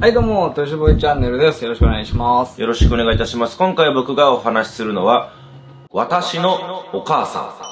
はい、どうも、トシボイチャンネルです。よろしくお願いします。よろしくお願いいたします。今回僕がお話しするのは、私のお母さん。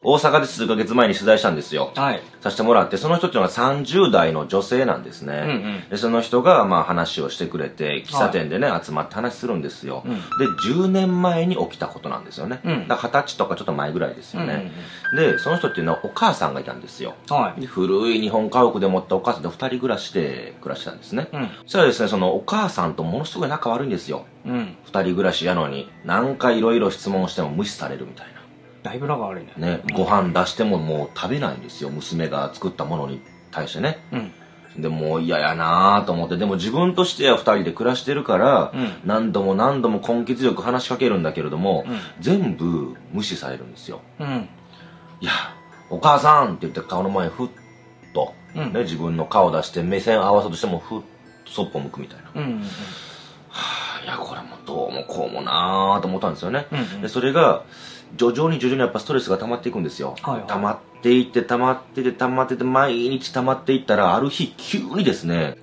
大阪で数ヶ月前に取材したんですよ。はい。させてもらって、その人っていうのが30代の女性なんですね。うんうんで、その人が、まあ話をしてくれて、喫茶店でね、集まって話するんですよ。うんで、10年前に起きたことなんですよね。うんだから20歳とかちょっと前ぐらいですよね。うんで、その人っていうのはお母さんがいたんですよ。はい。で古い日本家屋で持ったお母さんと二人暮らしで暮らしてたんですね。うん。そしたらですね、そのお母さんとものすごい仲悪いんですよ。うん。二人暮らしやのに、何回いろいろ質問しても無視されるみたいだいぶ仲悪いね。な。ね、ご飯出してももう食べないんですよ。娘が作ったものに対してね。うん。で、もう嫌やなと思って、でも自分としては二人で暮らしてるから、うん何度も何度も根気強く話しかけるんだけれども、うん全部無視されるんですよ。うん。いや、お母さんって言って顔の前にふっと、うんね、自分の顔出して目線合わせとしてもふっとそっぽ向くみたいな。うん。うん。いや、これもどうもこうもなーと思ったんですよね。うんうんで、それが、徐々に徐々にやっぱストレスが溜まっていくんですよ。はいはい溜まっていって、溜まってて、溜まってて、毎日溜まっていったら、ある日急にですね、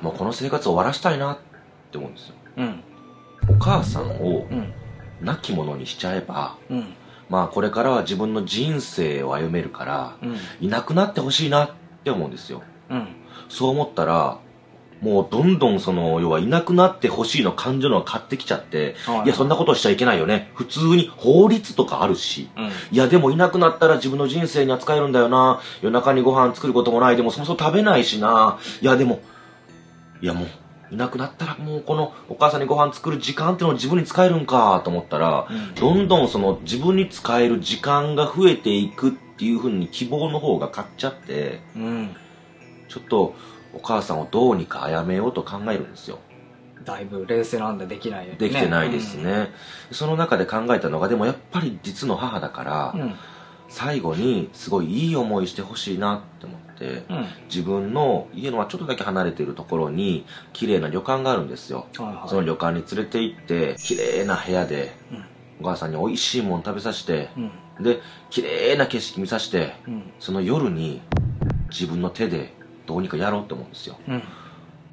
もうこの生活を終わらしたいなって思うんですよ。うん。お母さんをうん。亡き者にしちゃえば、うん。まあこれからは自分の人生を歩めるから、うん。いなくなってほしいなって思うんですよ。うん。そう思ったら、もうどんどんその、要はいなくなってほしいの感情のが買ってきちゃって、はいいや、そんなことしちゃいけないよね。普通に法律とかあるし、うん。いや、でもいなくなったら自分の人生には使えるんだよな。夜中にご飯作ることもない。でもそもそも食べないしな。いや、でも、いやもう、いなくなったらもうこのお母さんにご飯作る時間っていうのを自分に使えるんかと思ったら、うんどんどんその自分に使える時間が増えていくっていうふうに希望の方が勝っちゃって、うん。ちょっとお母さんをどうにか殺めようと考えるんですよ。だいぶ冷静なんでできないよね。できてないですね。その中で考えたのが、でもやっぱり実の母だから、うん。うん。最後にすごいいい思いしてほしいなって思って、うん。自分の家のはちょっとだけ離れているところに綺麗な旅館があるんですよ。はいはい。その旅館に連れて行って、綺麗な部屋でうん。お母さんに美味しいもの食べさせて、うん。で、綺麗な景色見させて、うん。その夜に自分の手でどうにかやろうって思うんですよ。うん。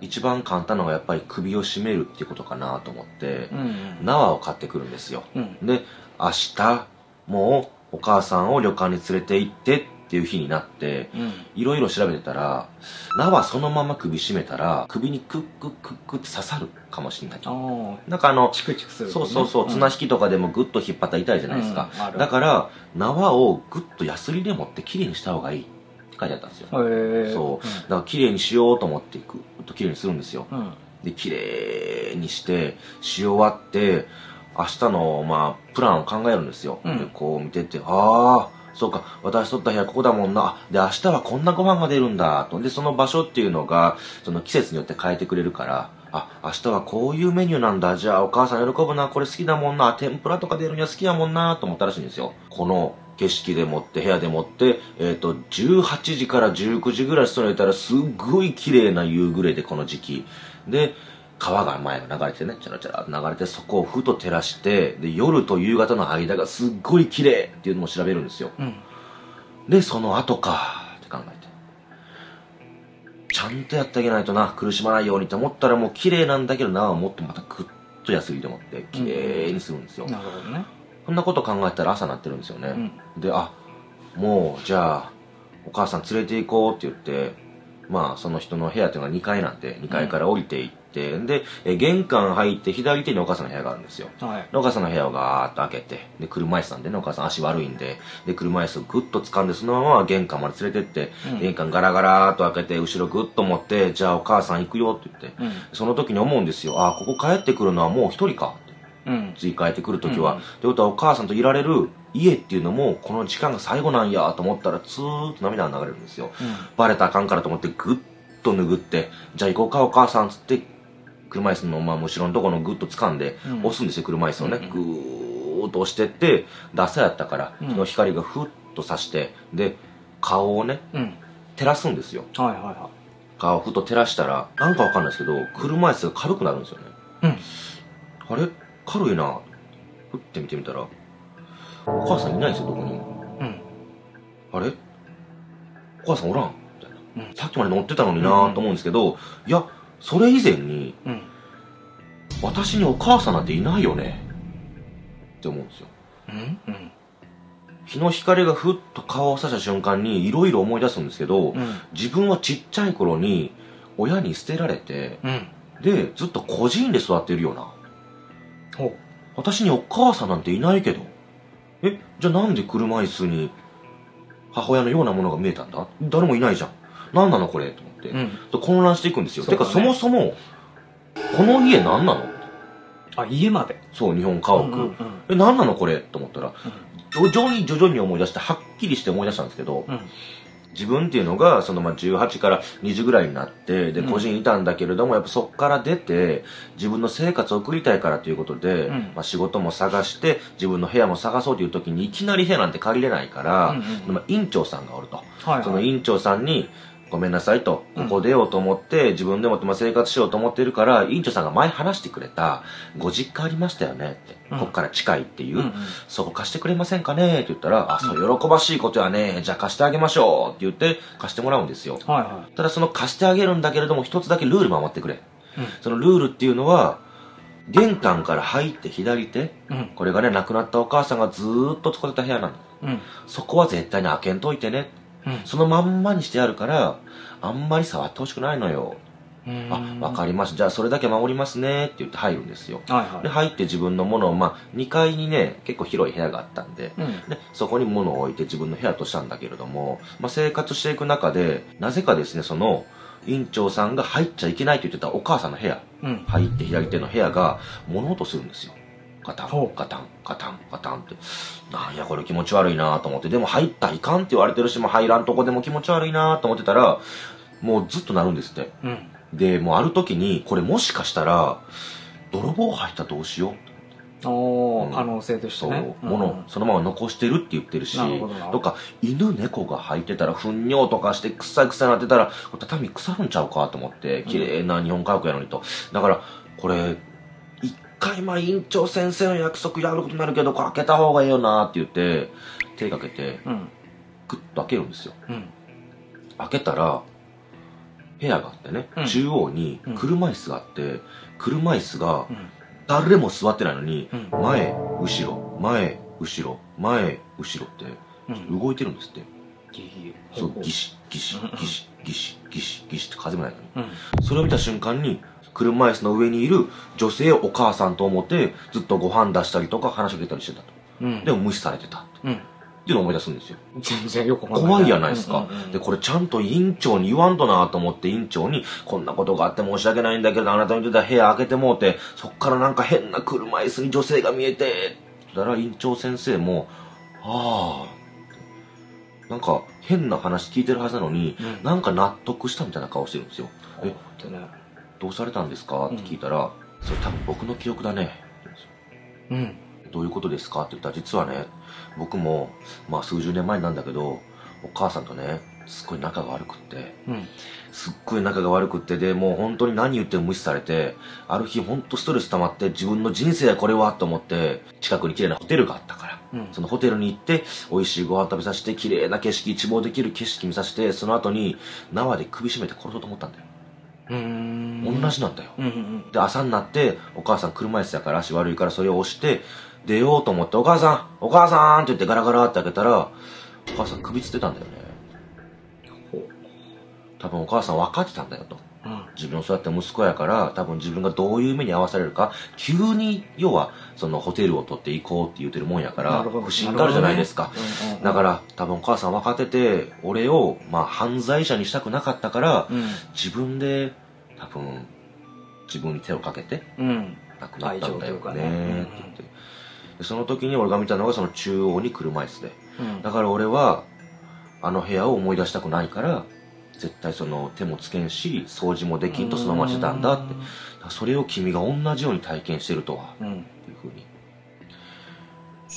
一番簡単なのがやっぱり首を絞めるっていうことかなと思って、うん。縄を買ってくるんですよ。うん。で、明日、もうお母さんを旅館に連れて行ってっていう日になって、うん。いろいろ調べてたら、縄そのまま首絞めたら、首にクックックックって刺さるかもしれない。なんかあの、チクチクする、そうそうそう、綱引きとかでもグッと引っ張ったら痛いじゃないですか。だから、縄をグッとヤスリで持って綺麗にした方がいい書いてあったんですよ。そう。だから綺麗にしようと思っていく。と綺麗にするんですよ。うん。うん。で、綺麗にして、し終わって、明日の、まあ、プランを考えるんですよ。うんで、こう見てて、ああ、そうか、私とった部屋ここだもんな。で、明日はこんなご飯が出るんだ、と。で、その場所っていうのが、その季節によって変えてくれるから、あ、明日はこういうメニューなんだ。じゃあお母さん喜ぶな。これ好きだもんな。天ぷらとか出るには好きやもんな。と思ったらしいんですよ。この景色でもって、部屋でもって、えっ、と、18時から19時ぐらい外にいたらすっごい綺麗な夕暮れで、この時期。で、川が前が流れてね、チャラチャラ流れて、そこをふと照らして、で、夜と夕方の間がすっごい綺麗っていうのを調べるんですよ。うん。で、その後かって考えて。ちゃんとやってあげないとな、苦しまないようにって思ったらもう綺麗なんだけどな、もっとまたグッと安いと思って、綺麗にするんですよ。なるほどね。そんなこと考えたら朝なってるんですよね。で、あ、もう、じゃあ、お母さん連れて行こうって言って、まあ、その人の部屋っていうのが2階なんで、2階から降りて行って、で、え玄関入って左手にお母さんの部屋があるんですよ。はい。でお母さんの部屋をガーッと開けて、で、車椅子なんでね、お母さん足悪いんで、で、車椅子をグッと掴んで、そのまま玄関まで連れてって、うん玄関ガラガラーっと開けて、後ろグッと持って、じゃあお母さん行くよって言って、うん。その時に思うんですよ。あ、ここ帰ってくるのはもう一人かって。うん。次帰ってくる時は。うんってことはお母さんといられる家っていうのも、この時間が最後なんやと思ったら、ツーッと涙が流れるんですよ。バレたらあかんからと思って、グッと拭って、じゃあ行こうかお母さんつって、車椅子のまあ後ろのところのグッと掴んで、うん押すんですよ、車椅子をね。うんグーッと押してって、で朝やったから、うんその光がふっとさして、で、顔をね、うん。照らすんですよ。はいはいは顔をふっと照らしたら、なんかわかんないですけど、車椅子が軽くなるんですよね。い。うん。あれ？軽いな。ふって見てみたら、お母さんいないんですよ、どこに。も。うん。あれ？お母さんおらん？みたいな。うん。さっきまで乗ってたのになと思うんですけど、いや、それ以前に、うん。私にお母さんなんていないよね。って思うんですよ。うん？うん。日の光がふっと顔をさした瞬間にいろいろ思い出すんですけど、うん。自分はちっちゃい頃に親に捨てられて、うん。で、ずっと孤児院で育ってるよな。ほ私にお母さんなんていないけど。え、じゃあなんで車椅子に母親のようなものが見えたんだ？誰もいないじゃん。何なのこれ？と思って、ううん混乱していくんですよ。ね。かそもそも、この家何なの？あ家まで。そう、日本家屋。うんうんうん。え、何なのこれ？と思ったら、徐々に徐々に思い出して、はっきりして思い出したんですけど、うん自分っていうのが、そのまあ18から20ぐらいになって、で、うん。個人いたんだけれども、やっぱそこから出て、自分の生活を送りたいからということで、うん。まあ仕事も探して、自分の部屋も探そうという時に、いきなり部屋なんて借りれないから、うんうんうん。まあ院長さんがおると。はいはい。その院長さんに、ごめんなさいと、うんここ出ようと思って、自分でもまあ生活しようと思ってるから、院長さんが前話してくれた、ご実家ありましたよねって、うんここから近いっていう、うんうんそこ貸してくれませんかねって言ったら、あ、そう、喜ばしいことやね。じゃあ貸してあげましょうって言って貸してもらうんですよ。はいはただその貸してあげるんだけれども、一つだけルール守ってくれ。いそのルールっていうのは、玄関から入って左手、うんうんこれがね、亡くなったお母さんがずーっと使ってた部屋なの。うんそこは絶対に開けんといてね。うんそのまんまにしてあるから、あんまり触ってほしくないのよ。あ、わかりました。じゃあそれだけ守りますねって言って入るんですよ。で、はいは入って自分のものを、まあ、2階にね、結構広い部屋があったんで、いうんで、そこに物を置いて自分の部屋としたんだけれども、まあ、生活していく中で、なぜかですね、その、院長さんが入っちゃいけないと言ってたお母さんの部屋、うん入って左手の部屋が物音するんですよ。ガタン、ガタン、ガタン、ガタンって。なんやこれ気持ち悪いなと思って、でも入ったらいかんって言われてるし、もう入らんとこでも気持ち悪いなと思ってたら、もうずっとなるんですって。うん。で、もうある時に、これもしかしたら、泥棒入ったらどうしよう。うん。可能性としてそう、ね物、そのまま残してるって言ってるしとか犬猫が履いてたら糞尿とかして臭い臭いなってたら畳腐るんちゃうかと思って綺麗な日本家屋やのにと。だからこれ一回まあ院長先生の約束やることになるけどこれ開けた方がいいよなって言って手かけてうん。グッと開けるんですよ。うん。開けたら部屋があってね、うん。中央にうん。車椅子があって車椅子がうん。誰も座ってないのに、うん。前後ろ前後ろ前後ろってうん。動いてるんですって、そうギシギシギシギシギシギシって風もないのに。うん。それを見た瞬間に車椅子の上にいる女性をお母さんと思ってずっとご飯出したりとか話しかけたりしてたと。うん。でも無視されてたってうん。いうのを思い出すんですよ。全然よくわかん怖いやないですか、うんうんうん。でこれちゃんと院長に言わんとなと思って院長にこんなことがあって申し訳ないんだけどあなたの言ってた部屋開けてもうてそっからなんか変な車椅子に女性が見えてって言ったら院長先生もああなんか変な話聞いてるはずなのに、うん。なんか納得したみたいな顔してるんですよ。えねどうされたんですか？って聞いたら、それ多分僕の記憶だね。うん。どういうことですか？って言ったら、実はね、僕も、まあ数十年前なんだけど、お母さんとね、すっごい仲が悪くって、うん。すっごい仲が悪くって、で、もう本当に何言っても無視されて、ある日本当ストレス溜まって、自分の人生はこれはと思って、近くに綺麗なホテルがあったから、うん。そのホテルに行って、美味しいご飯食べさせて、綺麗な景色、一望できる景色見させて、その後に縄で首絞めて殺そうと思ったんだよ。同じなんだよ。うんうんで、朝になって、お母さん車椅子やから足悪いからそれを押して、出ようと思って、お母さんお母さんって言ってガラガラって開けたら、お母さん首つってたんだよね。多分お母さん分かってたんだよと。うん自分のそうやって息子やから、多分自分がどういう目に遭わされるか、急に、要は、そのホテルを取って行こうって言ってるもんやから、なるほど不審があるじゃないですか。なるほどねうんうんうんだから、多分お母さん分かってて、俺を、まあ、犯罪者にしたくなかったから、うん自分で、多分、自分に手をかけて、うん。亡くなったんだよねね。って言って。でその時に俺が見たのがその中央に車椅子で。うん。だから俺はあの部屋を思い出したくないから絶対その手もつけんし掃除もできんとそのまましてたんだって。それを君が同じように体験してるとは。うん。っていうふうに。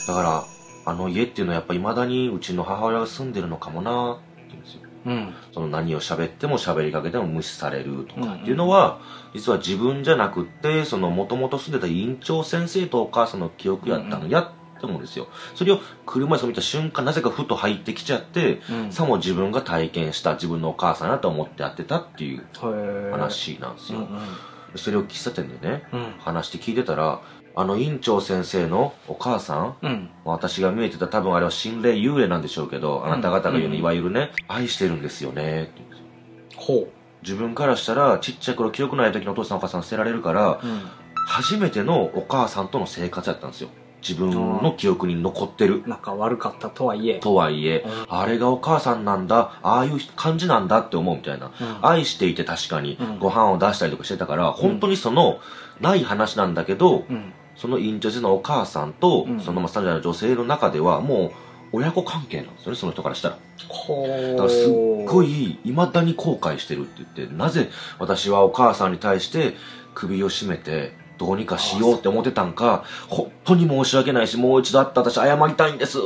だからあの家っていうのはやっぱ未だにうちの母親が住んでるのかもなって言うんですようん。その何を喋っても喋りかけても無視されるとかっていうのは、実は自分じゃなくって、その元々住んでた院長先生とお母さんの記憶やったのやって思うんですよ。それを車椅子を見た瞬間、なぜかふと入ってきちゃって、うん。さも自分が体験した自分のお母さんだと思ってやってたっていう話なんですよ。うんうん。それを喫茶店でね、うん。話して聞いてたら、あの院長先生のお母さん、うん。私が見えてた多分あれは心霊幽霊なんでしょうけど、あなた方が言ううんのいわゆるね、愛してるんですよねって言うんですよ。ほ自分からしたらちっちゃい頃記憶ない時のお父さんお母さん捨てられるから、ううん。初めてのお母さんとの生活やったんですよ。自分の記憶に残ってる。仲悪かったとはいえ。とはいえ、うん。あれがお母さんなんだああいう感じなんだって思うみたいな、うん。愛していて確かにうん。ご飯を出したりとかしてたから、本当にそのない話なんだけど、うんその院長のお母さんと、うん。そのまあ30代の女性の中ではもう親子関係なんですよねその人からしたら。ほだからすっごい未だに後悔してるって言ってなぜ私はお母さんに対して首を絞めてどうにかしようって思ってたんか本当に申し訳ないしもう一度会った私謝りたいんです。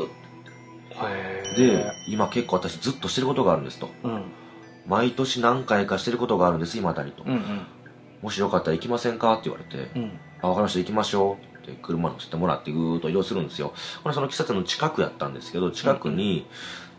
で今結構私ずっとしてることがあるんですと。うん。毎年何回かしてることがあるんです未だにと、うんうん。もしよかったら行きませんか？って言われて、うんあ、わかりました、行きましょうって車乗せてもらってぐーっと移動するんですよ。これその喫茶店の近くやったんですけど、近くに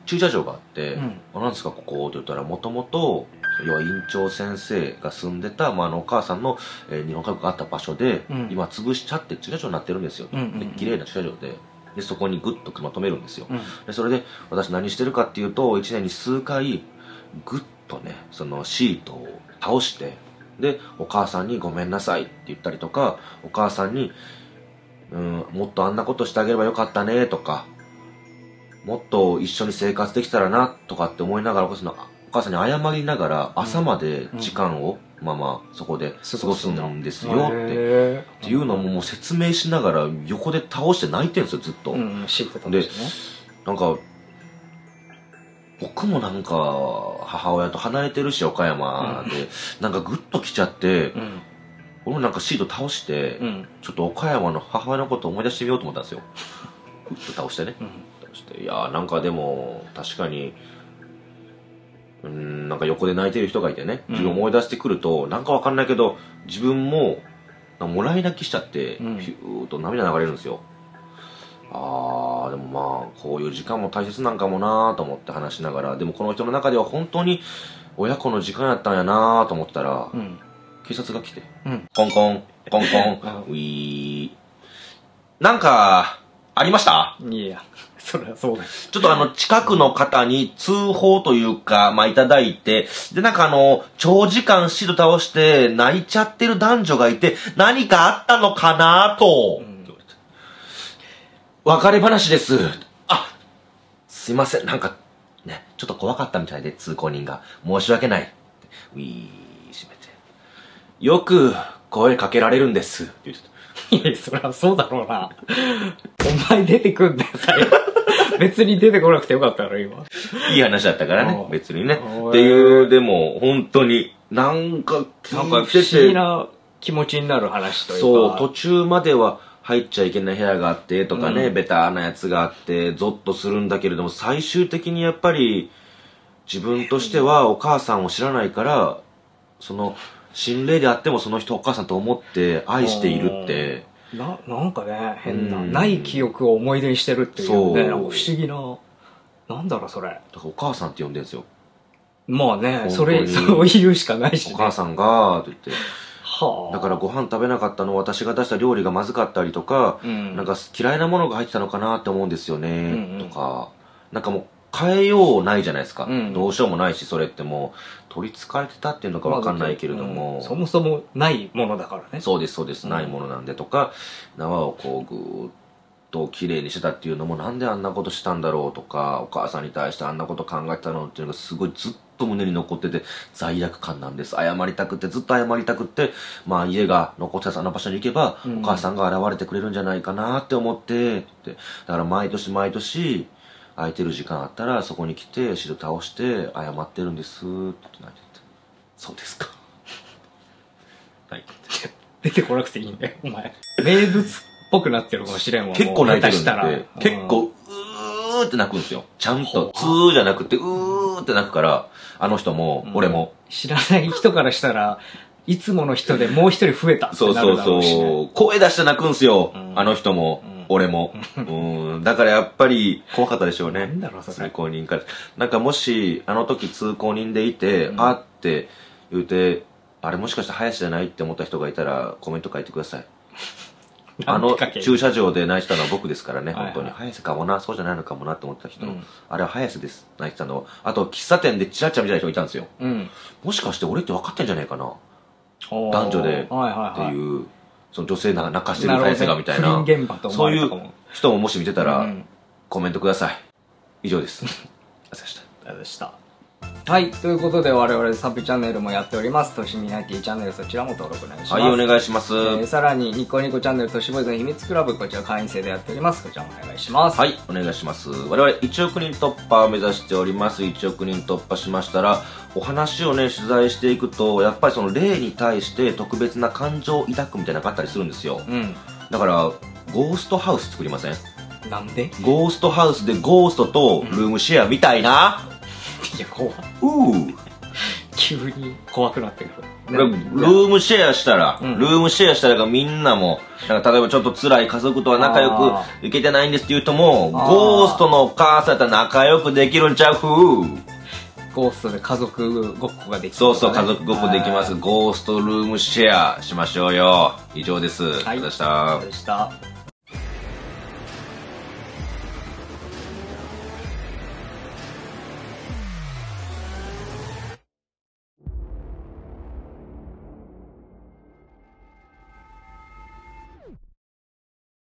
駐車場があって、うんあなんですかここ？って言ったら、もともと、要は院長先生が住んでた、まあ、あのお母さんの、えー日本家族があった場所で、うん今潰しちゃって駐車場になってるんですよ。うんうんうんで綺麗な駐車場で。で、そこにぐっと車止めるんですよ。うんでそれで私何してるかっていうと1年に数回ぐっとねそのシートを倒してでお母さんに「ごめんなさい」って言ったりとかお母さんに「うんもっとあんなことしてあげればよかったね」とか「もっと一緒に生活できたらな」とかって思いながらお母さんに謝りながら朝まで時間を、まあまあそこで過ごすんですよって。っていうのももう説明しながら横で倒して泣いてるんですよずっと。でなんか、僕もなんか、母親と離れてるし、岡山で、なんかグッと来ちゃって、うん俺もなんかシート倒して、うんちょっと岡山の母親のことを思い出してみようと思ったんですよ。グッと倒してね。うん倒して。いやーなんかでも、確かに、うーん、なんか横で泣いてる人がいてね、うん自分思い出してくると、なんかわかんないけど、自分も、もらい泣きしちゃって、うんヒューッと涙流れるんですよ。あー、でもまあ、こういう時間も大切なんかもなーと思って話しながら、でもこの人の中では本当に親子の時間やったんやなーと思ったら、うん。警察が来て、うん。コンコン、コンコン、ウィー。なんか、ありました？いやそりゃそうだ。よちょっとあの、近くの方に通報というか、まあ、いただいて、で、なんかあの、長時間シート倒して泣いちゃってる男女がいて、何かあったのかなと、別れ話です。あ、すいません、なんか、ね、ちょっと怖かったみたいで、通行人が。申し訳ない。ウィー、閉めて。よく声かけられるんです。って言ってたいやそりゃそうだろうなお前出てくんだよ最後 別に出てこなくてよかったろ今いい話だったからねう、ん別にね。うんっていう、でも、本当に、なんかなんか不思議な気持ちになる話というかそう、途中までは入っちゃいけない部屋があってとかね、うん。ベターなやつがあって、ゾッとするんだけれども、最終的にやっぱり、自分としてはお母さんを知らないから、その、心霊であってもその人をお母さんと思って愛しているって、ななんかね変な、うん。ない記憶を思い出にしてるっていうねそう。不思議ななんだろうそれ。だからお母さんって呼んでるんですよ。まあねそれ そう言うしかないし、ね、お母さんが、って言って。はあ。だからご飯食べなかったの私が出した料理がまずかったりとか、うん。なんか嫌いなものが入ってたのかなって思うんですよね、うんうん。とか、なんかもう変えようないじゃないですか、うん。どうしようもないし、それってもう取り憑かれてたっていうのかわかんないけれども、うん。そもそもないものだからね。そうです、そうです、うん。ないものなんでとか、縄をこうぐーっと綺麗にしてたっていうのもなんであんなことしたんだろうとか、お母さんに対してあんなこと考えてたのっていうのがすごいずっと胸に残ってて罪悪感なんです。謝りたくて、ずっと謝りたくて、まあ家が残ってたあの場所に行けば、うんお母さんが現れてくれるんじゃないかなって思って、ってだから毎年毎年、空いてる時間あったらそこに来て、汁倒して謝ってるんです、って泣いてて。そうですか。泣い。出てこなくていいんだよお前名物っぽくなってるかもしれんわ結構泣いてるんで、結構、うーって泣くんですよ。ちゃんと、つーじゃなくて、うーって泣くから、あの人も、うん俺も。知らない人からしたらいつもの人でもう一人増えたってそうなるそうだろうしねそう。声出して泣くんすよ。うんあの人もう。ん俺も。うん。だからやっぱり怖かったでしょうね。なんだろうそれ通行人から。なんかもし、あの時通行人でいて、うんあって言うて、あれもしかして林じゃないって思った人がいたらコメント書いてください。あの駐車場で泣いてたのは僕ですからね、本当に。早瀬かもな、そうじゃないのかもなって思った人。うんあれは早瀬です、泣いてたのは。あと、喫茶店でチラッチャみたいな人いたんですよ。うん。もしかして俺って分かってんじゃないかな？男女ではいはいはい。ていう、その女性が泣かしてる早瀬がみたいな。不倫現場と思そういう人ももし見てたら、うんコメントください。以上です。ありがとうございました。はい。ということで、我々サブチャンネルもやっております。としみなきチャンネル、そちらも登録お願いします。はい、お願いします。えーさらに、ニコニコチャンネル、としぼいずの秘密クラブ、こちら会員制でやっております。こちらもお願いします。はい、お願いします。我々1億人突破を目指しております。1億人突破しましたら、お話をね、取材していくと、やっぱりその霊に対して特別な感情を抱くみたいなのがあったりするんですよ。うん。だから、ゴーストハウス作りません？なんで？ゴーストハウスでゴーストとルームシェアみたいな、いや、怖うー。急に怖くなってくる。これルームシェアしたら、うんルームシェアしたらみんなも、なんか例えばちょっと辛い家族とは仲良あくいけてないんですっていう人も、ゴーストのお母さんと仲良くできるんちゃう？ふう。ゴーストで家族ごっこができる、そうそう、家族ごっこできます。はいゴーストルームシェアしましょうよ。以上です。はいありがとうございました。